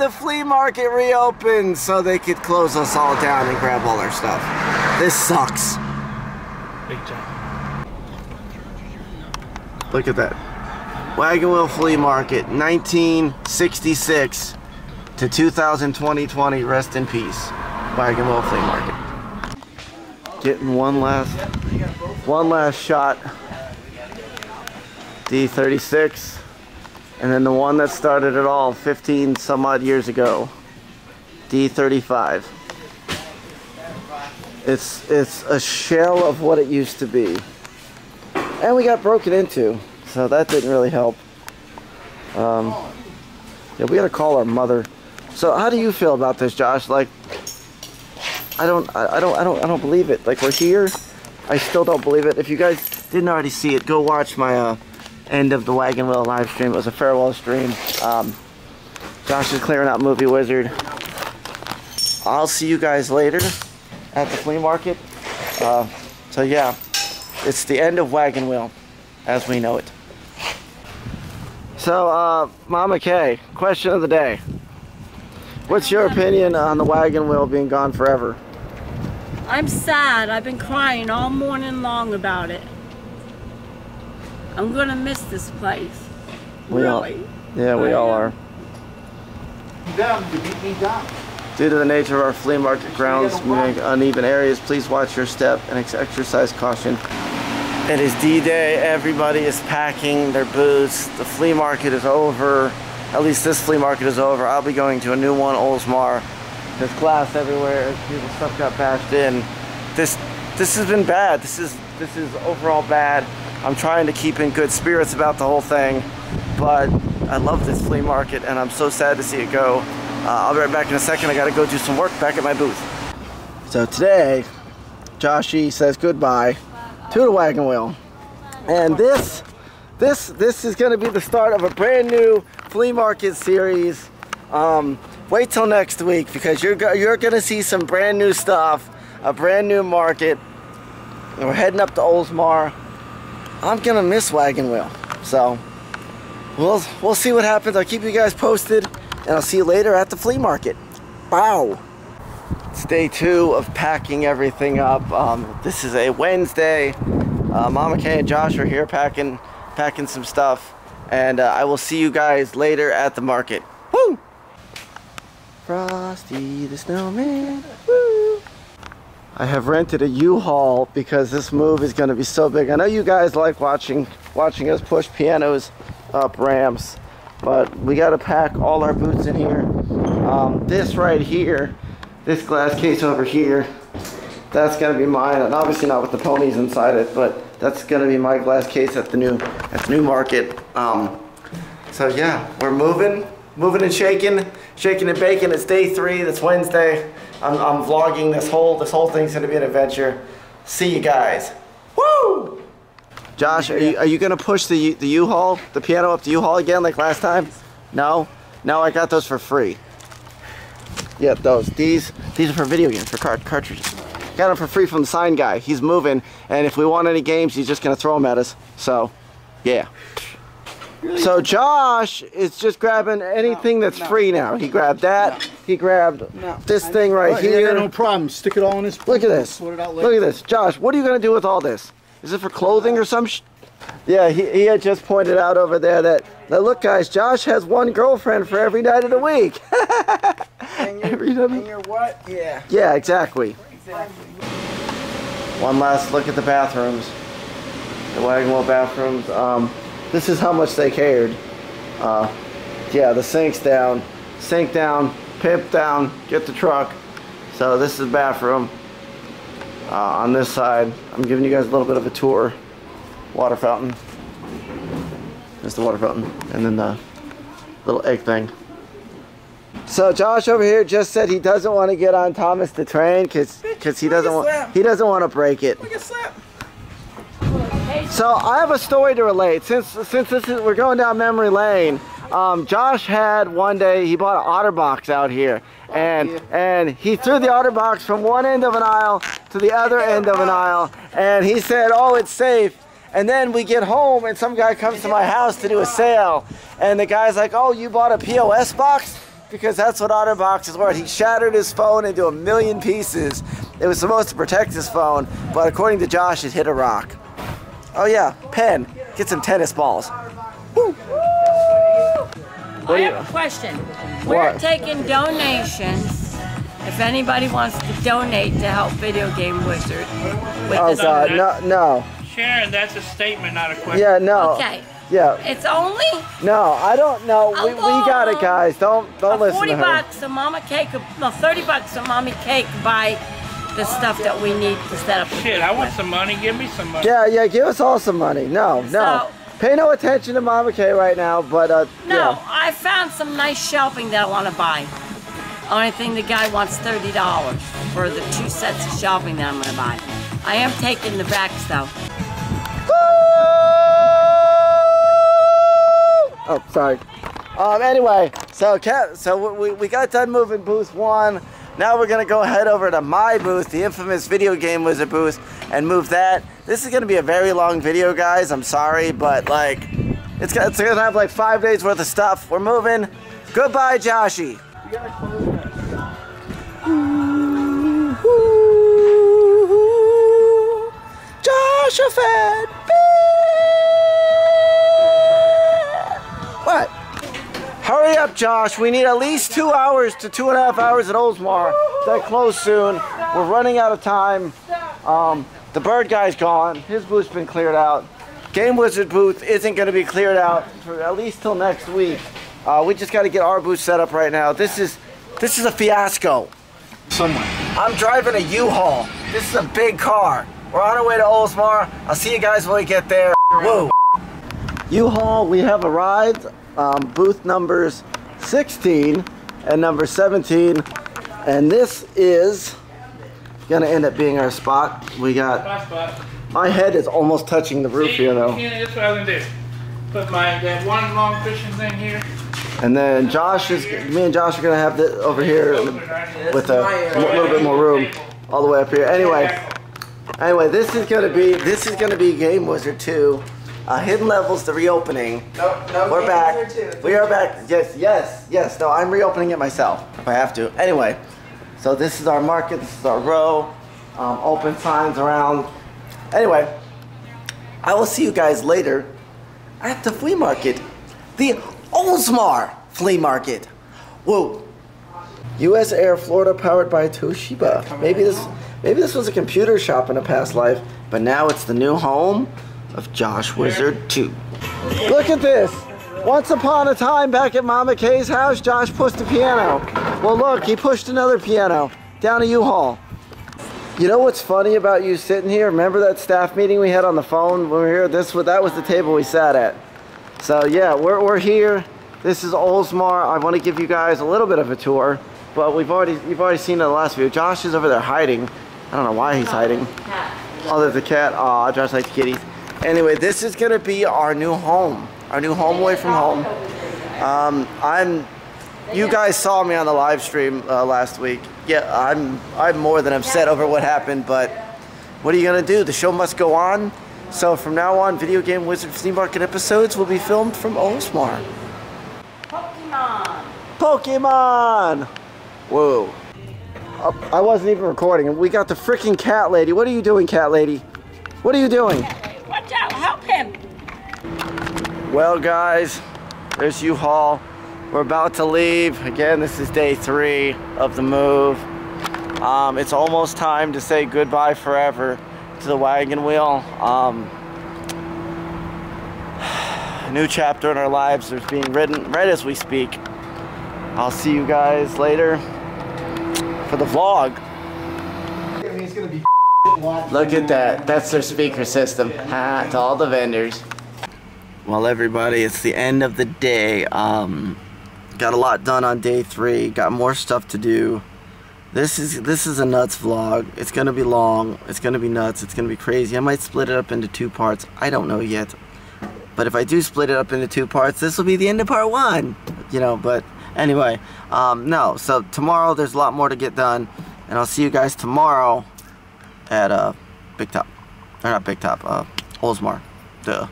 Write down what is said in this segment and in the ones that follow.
the flea market reopened so they could close us all down and grab all our stuff. This sucks. Big time. Look at that. Wagon Wheel Flea Market, 1966 to 2020. Rest in peace. Wagon Wheel Flea Market. Getting one last, one last shot. D36. And then the one that started it all 15 some odd years ago. D35. It's, it's a shell of what it used to be. And we got broken into, so that didn't really help. Um, yeah, we gotta call our mother. So how do you feel about this, Josh? Like, I don't, I, I don't, I don't, I don't believe it. Like we're here, I still don't believe it. If you guys didn't already see it, go watch my uh, end of the Wagon Wheel live stream. It was a farewell stream. Um, Josh is clearing out Movie Wizard. I'll see you guys later at the flea market. Uh, so yeah, it's the end of Wagon Wheel as we know it. So, uh, Mama K, question of the day. What's your opinion on the wagon wheel being gone forever? I'm sad. I've been crying all morning long about it. I'm gonna miss this place. We all- Yeah, we I all am. are. Down, you beat me down. Due to the nature of our flea market grounds being uneven areas, please watch your step and ex- exercise caution. It is D-Day. Everybody is packing their boots. The flea market is over. At least this flea market is over. I'll be going to a new one, Oldsmar. There's glass everywhere. People's stuff got bashed in. This this has been bad. This is this is overall bad. I'm trying to keep in good spirits about the whole thing, but I love this flea market and I'm so sad to see it go. Uh, I'll be right back in a second. I gotta go do some work back at my booth. So today, Joshy says goodbye to the wagon wheel. And this, this, this is gonna be the start of a brand new flea market series. Um, wait till next week because you're go- you're gonna see some brand new stuff, a brand new market. And we're heading up to Oldsmar. I'm gonna miss wagon wheel, so we'll we'll see what happens. I'll keep you guys posted, and I'll see you later at the flea market. Wow. It's day two of packing everything up. Um, this is a Wednesday. Uh, Mama K and Josh are here packing, packing some stuff, and uh, I will see you guys later at the market. Woo! Frosty the Snowman. Woo! I have rented a U-Haul because this move is going to be so big. I know you guys like watching watching us push pianos up ramps, but we got to pack all our boots in here. Um, this right here, this glass case over here, that's going to be mine, and obviously not with the ponies inside it, but that's going to be my glass case at the new at the new market. Um, so yeah, we're moving, moving and shaking, shaking and baking. It's day three. That's Wednesday. I'm, I'm vlogging this whole this whole thing's gonna be an adventure. See you guys. Woo! Josh, are you, are you gonna push the the U-Haul, the piano up the U-Haul again like last time? No, no, I got those for free. Yeah, those. These these are for video games, for cart cartridges. Got them for free from the sign guy. He's moving, and if we want any games, he's just gonna throw them at us. So, yeah. So Josh is just grabbing anything that's free now. He grabbed that. He grabbed this thing right Alright, yeah, here. no problem. Stick it all in this. Look at this. Sort it out Look at this. Josh, what are you going to do with all this? Is it for clothing or some sh- Yeah, he, he had just pointed out over there that, that, look guys, Josh has one girlfriend for every night of the week. every night of- you're what? Yeah. yeah, exactly. One last look at the bathrooms. The wagon wheel bathrooms. Um, this is how much they cared. Uh, yeah, the sink's down. Sink down, pimp down, get the truck. So this is the bathroom. Uh, on this side, I'm giving you guys a little bit of a tour. Water fountain. There's the water fountain. And then the little egg thing. So Josh over here just said he doesn't want to get on Thomas the train because he doesn't want he doesn't want to break it. So I have a story to relate. Since since this is we're going down memory lane. Um, Josh had one day he bought an OtterBox out here, and and he threw the OtterBox from one end of an aisle to the other end of an aisle, and he said, "Oh, it's safe." And then we get home, and some guy comes to my house to do a sale, and the guy's like, "Oh, you bought a POS box?" because that's what OtterBox is worth. He shattered his phone into a million pieces. It was supposed to protect his phone, but according to Josh, it hit a rock. Oh yeah, pen. Get some tennis balls. Woo. I have a question. We're What? taking donations. If anybody wants to donate to help Video Game Wizard with Oh god, no, no. Sharon, that's a statement, not a question. Yeah, no. Okay. Yeah, It's only no, I don't know. We, we got it, guys. Don't don't a listen 40 to her. Forty bucks a mama cake, no, 30 bucks a mommy cake to buy the stuff that we need to set up. Shit, I want equipment. some money. Give me some money. Yeah, yeah. Give us all some money. No, no. So- Pay no attention to Mama K right now. But uh, No, yeah. I found some nice shelving that I want to buy. Only thing the guy wants $30 for the two sets of shelving that I'm going to buy. I am taking the backs though. Oh, sorry. Um, anyway, so Cat, so we, we got done moving booth one. Now we're gonna go head over to my booth, the infamous video game wizard booth, and move that. This is gonna be a very long video, guys. I'm sorry, but like, it's, got- it's gonna have like five days worth of stuff. We're moving. Goodbye, Joshy. Joshua Fed. Hurry up, Josh. We need at least two hours to two and a half hours at Oldsmar. That close soon. We're running out of time. Um, the bird guy's gone. His booth's been cleared out. Game Wizard booth isn't going to be cleared out for at least till next week. Uh, we just got to get our booth set up right now. This is this is a fiasco. Somewhere. I'm driving a U-Haul. This is a big car. We're on our way to Oldsmar. I'll see you guys when we get there. Whoa. U-Haul, we have arrived. Um, booth numbers 16 and number 17. And this is gonna end up being our spot. We got, My spot. my head is almost touching the roof See, here though. Yeah, that's what I was gonna do. Put my that one long fishing thing here. And then Josh is, me and Josh are gonna have this over here with a little bit more room all the way up here. Anyway, anyway, this is gonna be this is gonna be Game Wizard 2. Uh, Hidden Levels, the reopening. No, no. We're back. Too. We are back. Yes, yes, yes. No, I'm reopening it myself if I have to. Anyway, so this is our market. This is our row. Um, open signs around. Anyway, I will see you guys later at the flea market, the Oldsmar flea market. Whoa. U.S. Air Florida powered by Toshiba. Maybe this maybe this was a computer shop in a past life, but now it's the new home of Josh Wizard 2. Look at this. Once upon a time back at Mama K's house, Josh pushed a piano. Well look, he pushed another piano down a U-Haul. You know what's funny about you sitting here? Remember that staff meeting we had on the phone when we were here? This that was the table we sat at. So yeah, we're, we're here. This is Oldsmar. I want to give you guys a little bit of a tour, but we've already you've already seen it in the last video. Josh is over there hiding. I don't know why he's hiding. Oh, there's a cat. Aw, Josh likes kitties. Anyway, this is gonna be our new home. Our new home away from home. Um, I'm. You guys saw me on the live stream uh, last week. Yeah, I'm. I'm more than upset over what happened, but what are you gonna do? The show must go on. So from now on, video game Wizard Flea Market episodes will be filmed from Oldsmar. Pokemon. Pokemon. Whoa. I wasn't even recording. We got the freaking cat lady. What are you doing, cat lady? What are you doing? Him. Well, guys, there's U-Haul. We're about to leave. Again, this is day three of the move. Um, it's almost time to say goodbye forever to the wagon wheel. Um, a new chapter in our lives is being written right as we speak. I'll see you guys later for the vlog. Look at that. That's their speaker system. Ha, to all the vendors. Well, everybody, it's the end of the day. Um, got a lot done on day three. Got more stuff to do. This is this is a nuts vlog. It's gonna be long. It's gonna be nuts. It's gonna be crazy. I might split it up into two parts. I don't know yet. But if I do split it up into two parts, this will be the end of part one. You know. But anyway, um, no. So tomorrow there's a lot more to get done, and I'll see you guys tomorrow at uh, Big Top. Or not Big Top, uh, Oldsmar. Duh.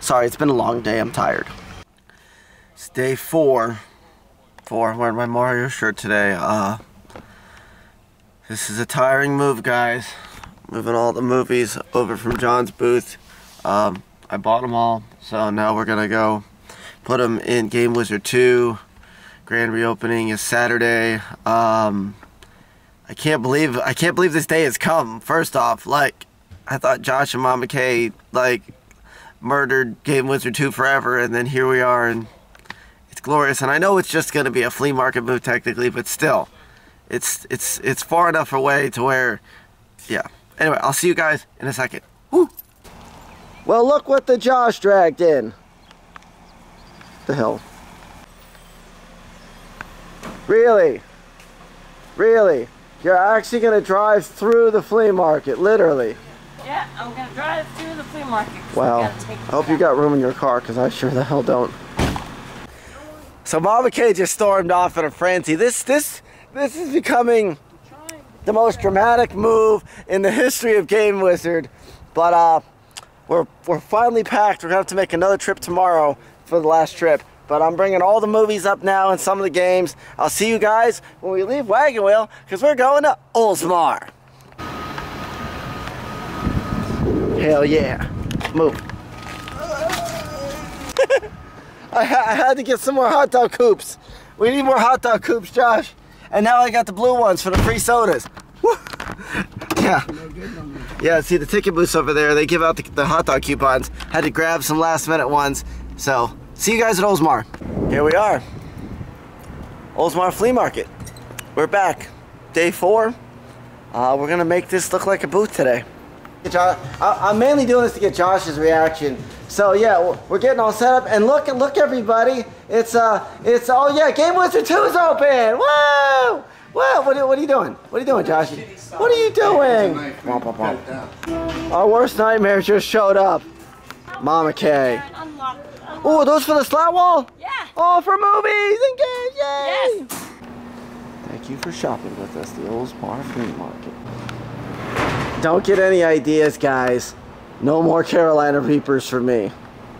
Sorry, it's been a long day. I'm tired. It's day four Four. I'm wearing my Mario shirt today. Uh, this is a tiring move, guys. Moving all the movies over from John's booth. Um, I bought them all, so now we're gonna go put them in Game Wizard 2. Grand reopening is Saturday. Um, I can't believe I can't believe this day has come. First off, like I thought Josh and Mama K like murdered Game Wizard 2 forever, and then here we are, and it's glorious. And I know it's just gonna be a flea market move technically, but still, it's it's it's far enough away to where, yeah. Anyway, I'll see you guys in a second. Woo. Well, look what the Josh dragged in. The hell. Really? Really? You're actually gonna drive through the flea market, literally. Yeah, I'm gonna drive through the flea market. Well, I hope you got room in your car, because I sure the hell don't. So Mama K just stormed off in a frenzy. This this this is becoming the most dramatic move in the history of Game Wizard. But uh we're we're finally packed. We're gonna have to make another trip tomorrow for the last trip. But I'm bringing all the movies up now and some of the games. I'll see you guys when we leave Wagon Wheel because we're going to Oldsmar. Hell yeah. Move. I, ha- I had to get some more hot dog coops. We need more hot dog coops, Josh. And now I got the blue ones for the free sodas. Yeah. Yeah, see the ticket booths over there, they give out the, the hot dog coupons. Had to grab some last minute ones. So, see you guys at Oldsmar. Here we are. Oldsmar Flea Market. We're back. Day four. Uh, we're gonna make this look like a booth today. I'm mainly doing this to get Josh's reaction. So yeah, we're- getting all set up, and look, look, everybody, it's uh, it's oh yeah, Game Wizard 2 is open. Whoa, whoa, what, are- what are you doing? What are you doing, Josh? What are you doing? Our worst nightmare just showed up. Mama K. Unlock. unlock. Oh, those for the slot wall? Yeah. Oh, for movies and games, yay! Yes. Thank you for shopping with us, the Oldsmar Flea Market. Don't get any ideas, guys. No more Carolina Reapers for me.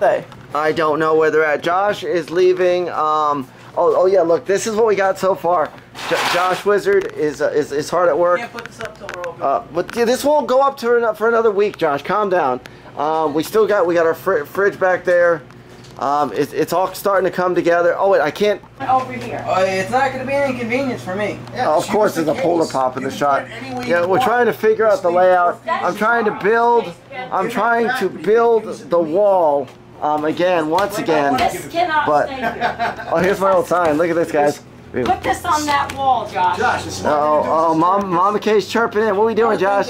Hey, I don't know where they're at. Josh is leaving. Um, oh, oh yeah. Look, this is what we got so far. J- Josh Wizard is, uh, is is hard at work. Can't put this up till we're open. Uh, but yeah, this won't go up to for another week, Josh. Calm down. Um, we still got we got our fr- fridge back there. Um, it's, it's all starting to come together. Oh wait, I can't. Over here. Oh, it's not going to be an inconvenience for me. Oh, of course, there's a polar pop in the shot. Yeah, we're trying to figure out the layout. I'm trying to build. I'm trying to build the wall. Um, again, once again. This cannot But- Oh, here's my old sign. Look at this, guys. Put this on that wall, Josh. Josh, it's Oh, oh, mom, Mama K's chirping in. What are we doing, Josh?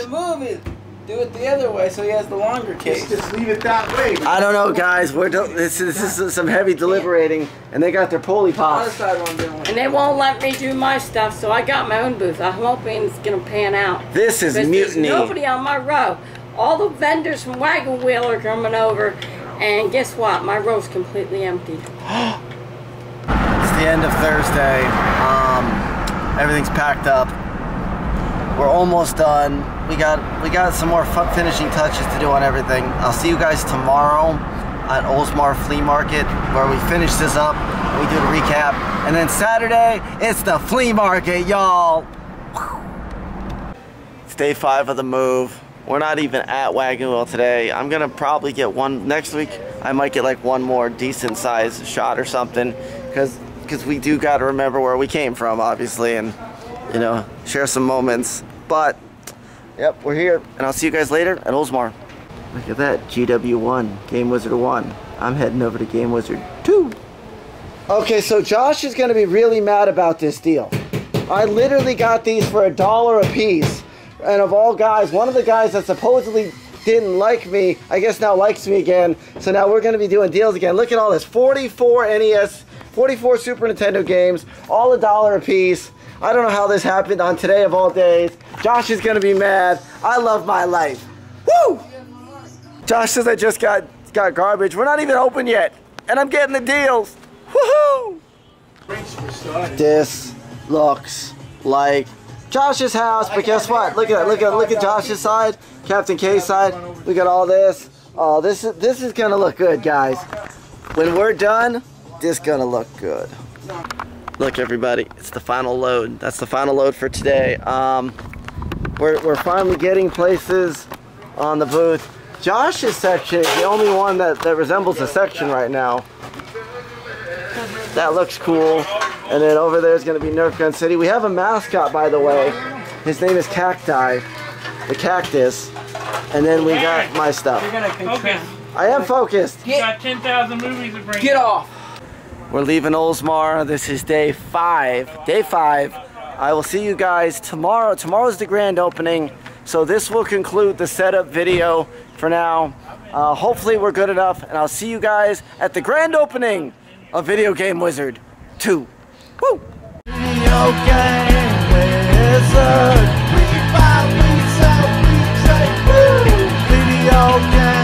To move it, do it the other way so he has the longer case. Just leave it that way. I don't know, guys. We're del- this, is, this is some heavy deliberating, and they got their pulley Other pops. side one doing And they won't let me do my stuff, so I got my own booth. I'm hoping it's gonna pan out. This is But there's mutiny. nobody on my row. All the vendors from Wagon Wheel are coming over, and guess what? My row's completely empty. It's the end of Thursday. Um, everything's packed up. We're almost done. We got we got some more finishing touches to do on everything. I'll see you guys tomorrow at Oldsmar Flea Market where we finish this up. We do the recap, and then Saturday it's the flea market, y'all. It's day five of the move. We're not even at Wagon Wheel today. I'm gonna probably get one next week. I might get like one more decent sized shot or something, because because we do got to remember where we came from, obviously, and you know share some moments. But yep, we're here, and I'll see you guys later at Oldsmar. Look at that, GW1, Game Wizard 1. I'm heading over to Game Wizard 2. Okay, so Josh is gonna be really mad about this deal. I literally got these for a dollar a piece. And of all guys, one of the guys that supposedly didn't like me, I guess now likes me again. So now we're going to be doing deals again. Look at all this 44 NES, 44 Super Nintendo games, all a dollar a piece. I don't know how this happened on today of all days. Josh is to be mad. I love my life. Woo! Josh says I just got, got garbage. We're not even open yet. And I'm getting the deals. Woohoo! This looks like Josh's house, but guess what? Look at it. Look at look at Josh's side, Captain K's side. We got all this. Oh, this is this is gonna look good, guys. When we're done, this gonna look good. Look, everybody, it's the final load. That's the final load for today. Um, we're, we're finally getting places on the booth. Josh's section is the only one that, that resembles a section right now. That looks cool. And then over there is going to be Nerf Gun City. We have a mascot, by the way. His name is Cacti, the cactus. And then we got my stuff. You're gonna Focus. I am focused. You got 10,000 movies to bring. Get off. We're leaving Oldsmar. This is day five. Day five. I will see you guys tomorrow. Tomorrow's the grand opening. So this will conclude the setup video for now. Uh, hopefully we're good enough. And I'll see you guys at the grand opening of Video Game Wizard 2. Woo! Video Game Wizard. We we sell, we. Woo! Video Game